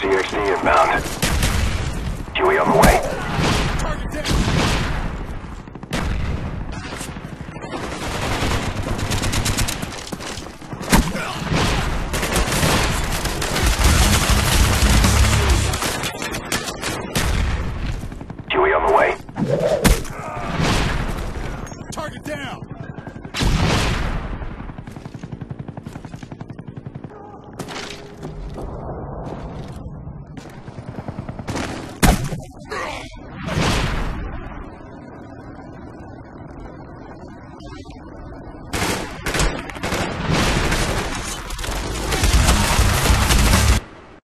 CRC inbound. Huey on the way. Huey on the way. Target down!